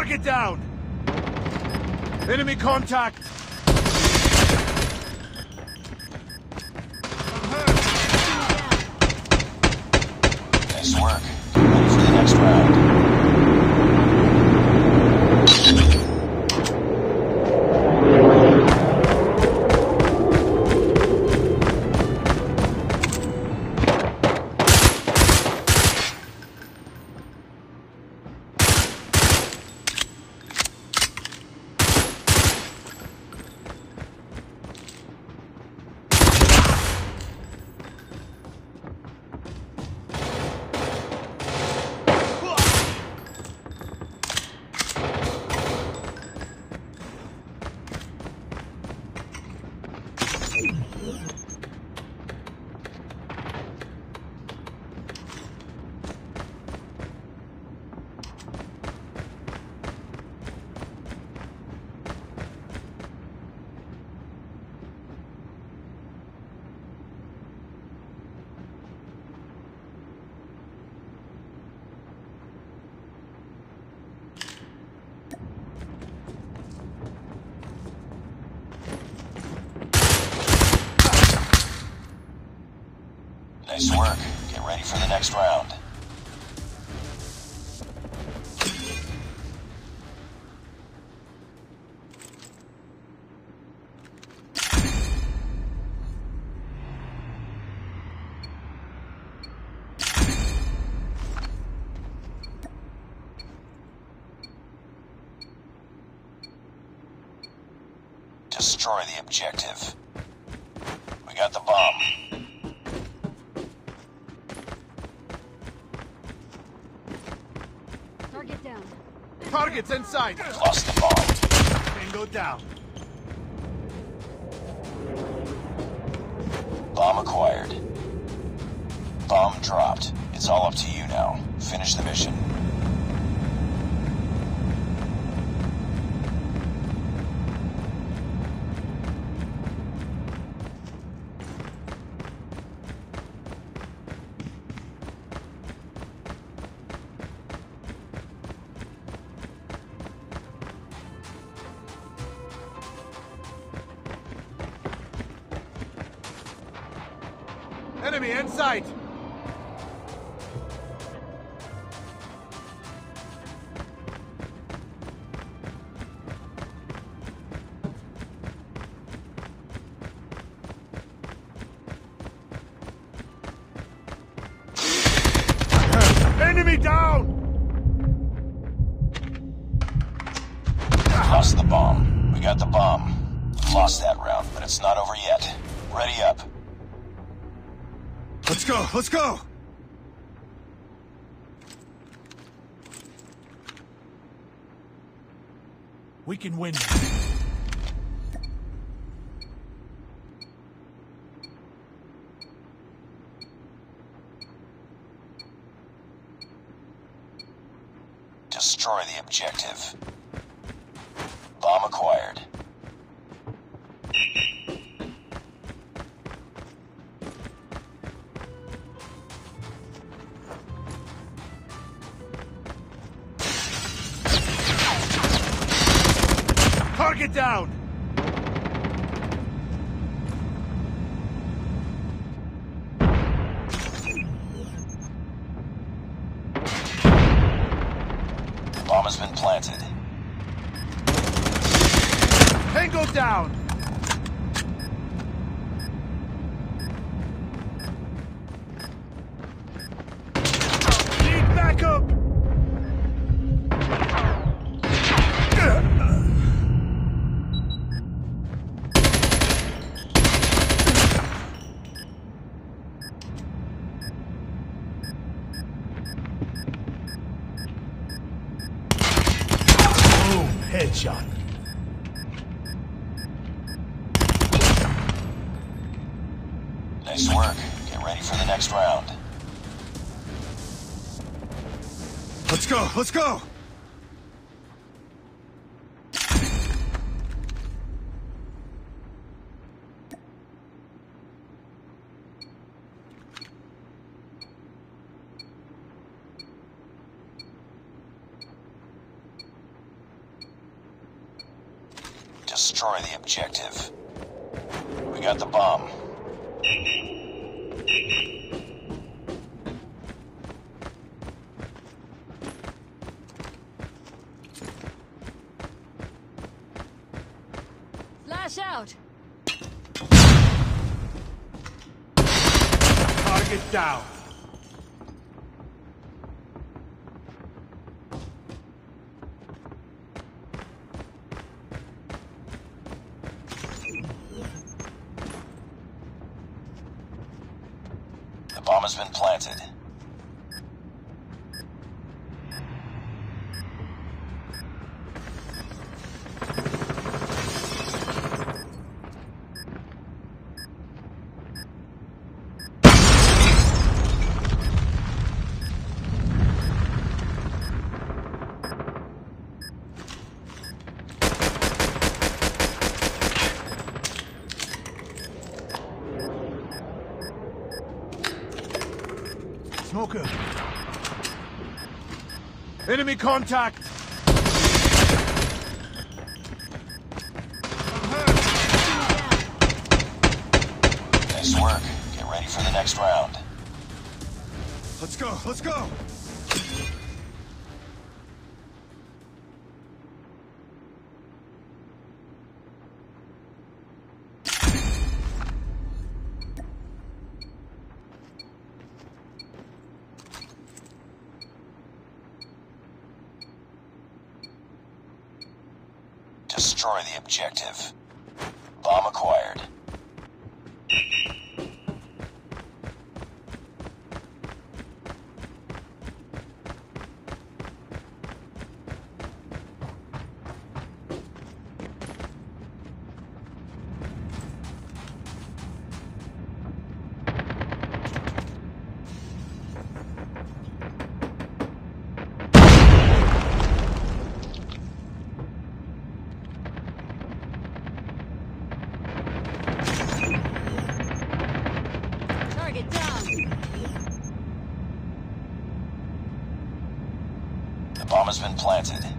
Target down! Enemy contact! Nice work. Ready for the next round. Nice work. Get ready for the next round. Destroy the objective. We got the bomb. Target's inside! Lost the bomb. Tango down. Bomb acquired. Bomb dropped. It's all up to you now. Finish the mission. Enemy in sight! Enemy down! Lost the bomb. We got the bomb. Lost that round, but it's not over yet. Ready up. Let's go, let's go! We can win. Destroy the objective. Target down! Let's go! Destroy the objective. We got the bomb. Flash out. Target down. The bomb has been planted. Smoker. Enemy contact. Nice work. Get ready for the next round. Let's go, let's go. Destroy the objective. Bomb acquired. Planted.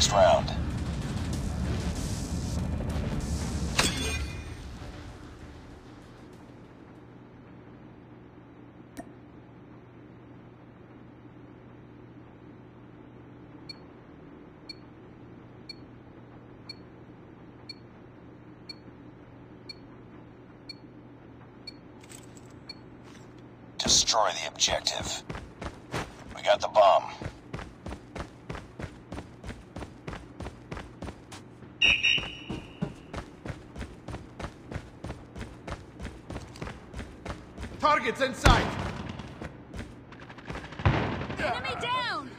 Next round. Destroy the objective. We got the bomb. Targets in sight. Enemy down.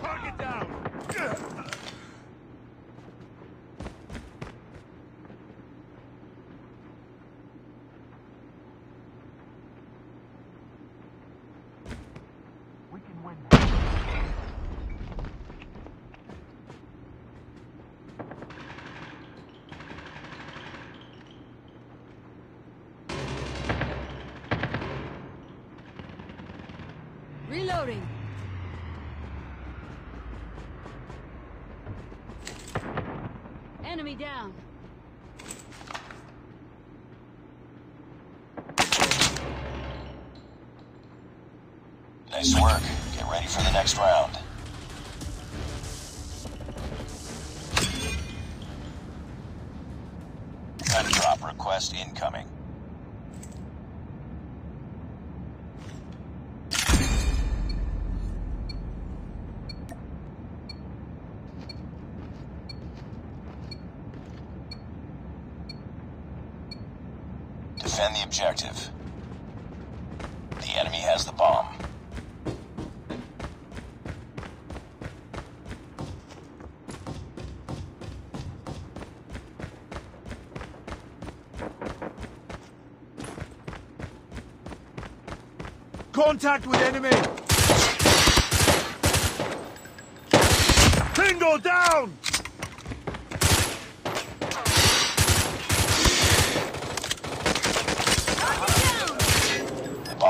Target down. We can win. Reloading. Enemy down. Nice work. Get ready for the next round. Gun drop request incoming. Defend the objective. The enemy has the bomb. Contact with enemy! Tango down! The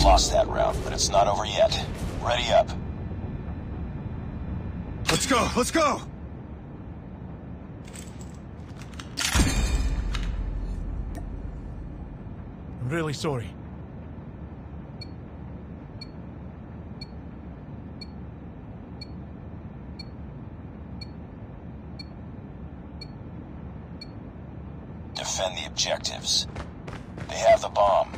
You lost that round, but it's not over yet. Ready up. Let's go, let's go! I'm really sorry. Defend the objectives. They have the bomb.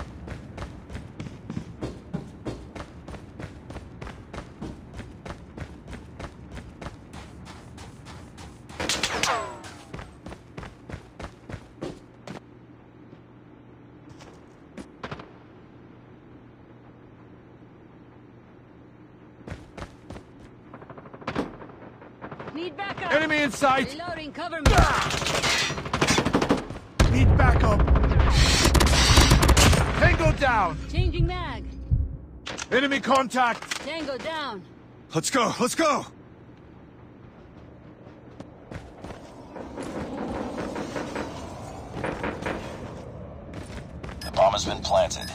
Need backup. Enemy in sight! Reloading, cover me. Need backup! Tango down! Changing mag. Enemy contact! Tango down. Let's go, let's go! The bomb has been planted.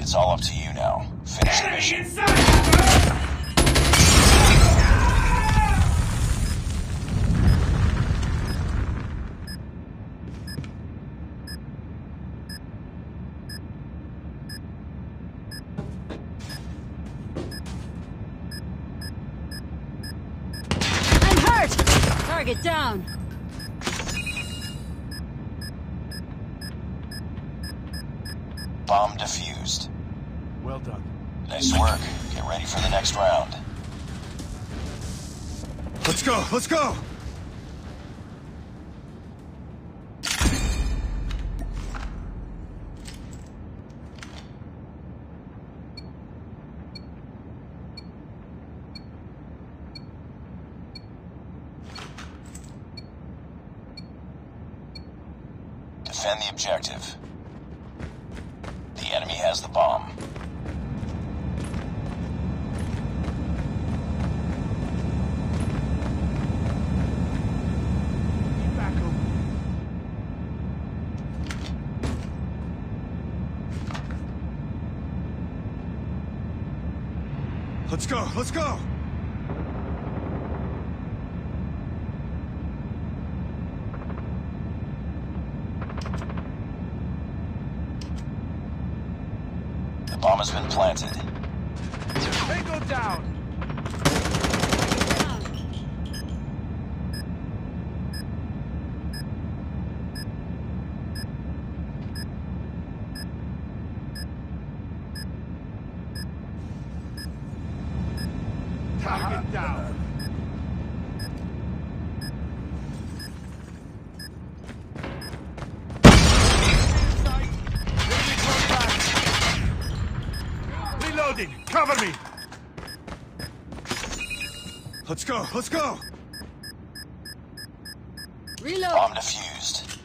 It's all up to you now. Finish go, let's go! Let's go, let's go! The bomb has been planted. Tango down! Cover me! Let's go, let's go! Reload! Bomb defused.